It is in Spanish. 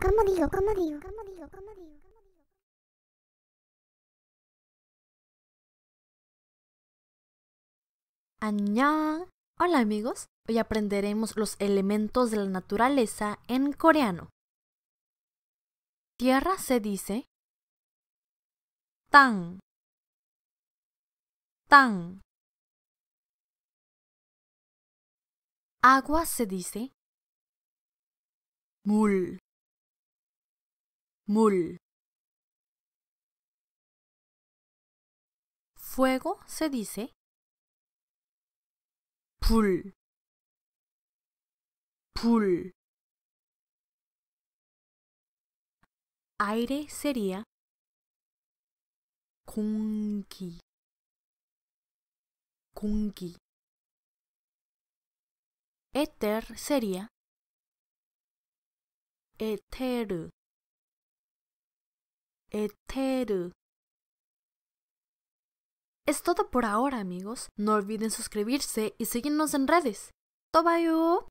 ¿Cómo digo? ¿Cómo digo? Digo? Digo? Añá. Hola amigos, hoy aprenderemos los elementos de la naturaleza en coreano. Tierra se dice tan, tan. Agua se dice mul, mul. Fuego se dice pul, pul. Aire sería kunki, kunki. Éter sería éter Eteru. Es todo por ahora, amigos. No olviden suscribirse y seguirnos en redes. Tobayo.